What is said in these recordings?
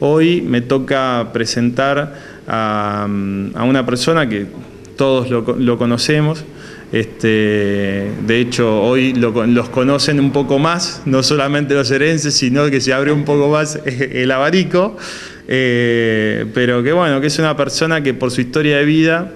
Hoy me toca presentar a, una persona que todos lo, conocemos, este, de hecho, hoy los conocen un poco más, no solamente los herenses, sino que se abre un poco más el abarico, eh, pero que bueno, que es una persona que por su historia de vida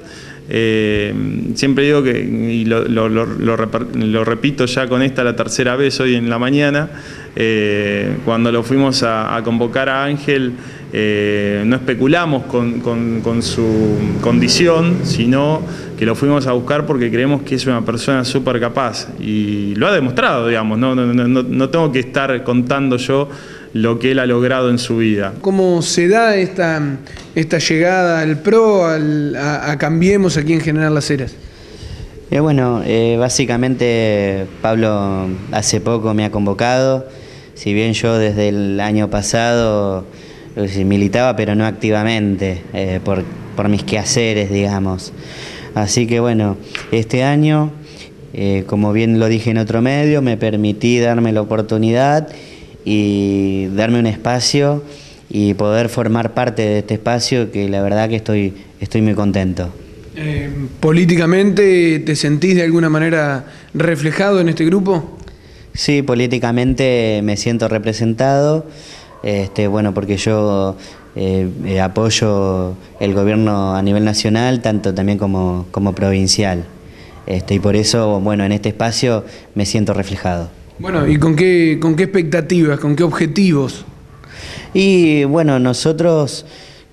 eh, siempre digo que, y lo, repito ya con esta la tercera vez hoy en la mañana, eh, cuando lo fuimos a, convocar a Ángel, eh, no especulamos con, su condición, sino que lo fuimos a buscar porque creemos que es una persona súper capaz y lo ha demostrado, digamos, no, no tengo que estar contando yo lo que él ha logrado en su vida. ¿Cómo se da esta, esta llegada al PRO, a, Cambiemos aquí en General Las Heras? Eh, bueno, eh, básicamente Pablo hace poco me ha convocado, si bien yo desde el año pasado militaba, pero no activamente, por, por, mis quehaceres, digamos. Así que bueno, este año, como bien lo dije en otro medio, me permití darme la oportunidad y darme un espacio y poder formar parte de este espacio que la verdad que estoy, estoy muy contento. Eh, ¿Políticamente te sentís de alguna manera reflejado en este grupo? Sí, políticamente me siento representado, este, bueno, porque yo eh, eh, apoyo el gobierno a nivel nacional, tanto también como, como provincial. Este, y por eso, bueno, en este espacio me siento reflejado. Bueno, ¿y con qué, con qué expectativas, con qué objetivos? Y bueno, nosotros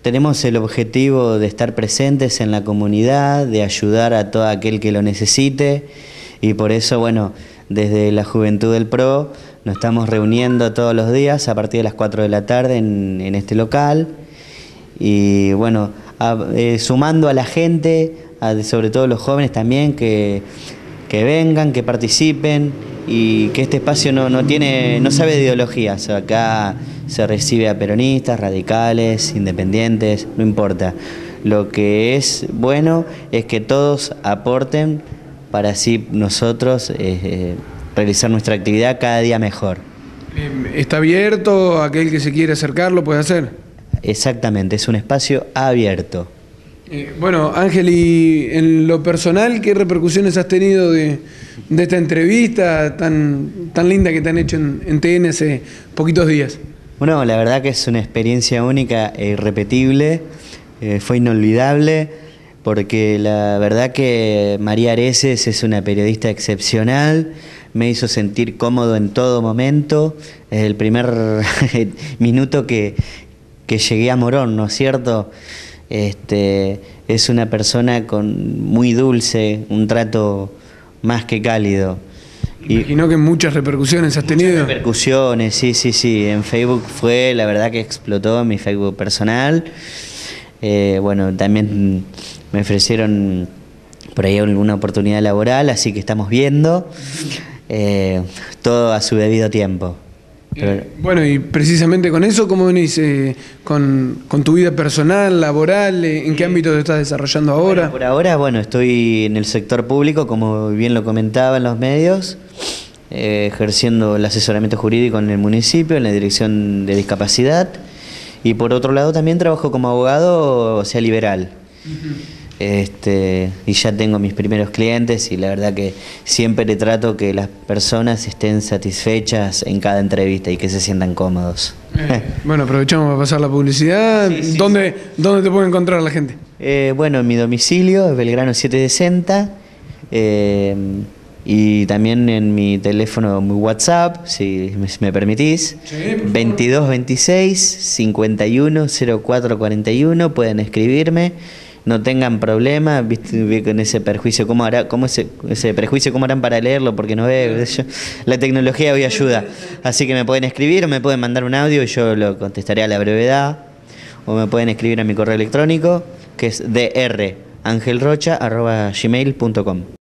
tenemos el objetivo de estar presentes en la comunidad, de ayudar a todo aquel que lo necesite y por eso, bueno, desde la Juventud del PRO nos estamos reuniendo todos los días a partir de las 4 de la tarde en, este local y bueno, eh, sumando a la gente, sobre todo los jóvenes también, que, que vengan, que participen y que este espacio no, tiene, no sabe de ideologías. Acá se recibe a peronistas, radicales, independientes, no importa. Lo que es bueno es que todos aporten para así nosotros eh, eh, realizar nuestra actividad cada día mejor. Em, ¿Está abierto? ¿Aquel que se quiere acercar lo puede hacer? Exactamente, es un espacio abierto. Eh, bueno, Ángel, y en lo personal, ¿qué repercusiones has tenido de, esta entrevista tan, tan linda que te han hecho en, TN hace poquitos días? Bueno, la verdad que es una experiencia única e irrepetible, eh, fue inolvidable, porque la verdad que María Areces es una periodista excepcional, me hizo sentir cómodo en todo momento, es el primer minuto que, que llegué a Morón, ¿no es cierto? Este, es una persona con muy dulce, un trato más que cálido. Imagino que muchas repercusiones has tenido. Muchas repercusiones, sí, sí, sí. En Facebook fue, la verdad que explotó mi Facebook personal. Eh, bueno, también me ofrecieron por ahí alguna oportunidad laboral, así que estamos viendo. Eh, todo a su debido tiempo. Eh, bueno, y precisamente con eso, ¿cómo venís eh, con, tu vida personal, laboral? Eh, ¿En qué ámbito te estás desarrollando ahora? por ahora, bueno, estoy en el sector público, como bien lo comentaba en los medios, ejerciendo el asesoramiento jurídico en el municipio, en la dirección de discapacidad, y por otro lado también trabajo como abogado, o sea, liberal. Este, y ya tengo mis primeros clientes y la verdad que siempre le trato que las personas estén satisfechas en cada entrevista y que se sientan cómodos. Eh, bueno, aprovechamos para pasar la publicidad. ¿Dónde, ¿Dónde te puede encontrar la gente? Eh, bueno, mi domicilio es Belgrano 760 eh, y también en mi teléfono, mi WhatsApp, si me permitís, 2226 51 0441, pueden escribirme no tengan problema, ¿viste? con ese perjuicio, ¿cómo hará, cómo ese, ese prejuicio, cómo harán para leerlo? Porque no ve, la tecnología hoy ayuda. Así que me pueden escribir o me pueden mandar un audio y yo lo contestaré a la brevedad. O me pueden escribir a mi correo electrónico, que es drangelrocha.gmail.com.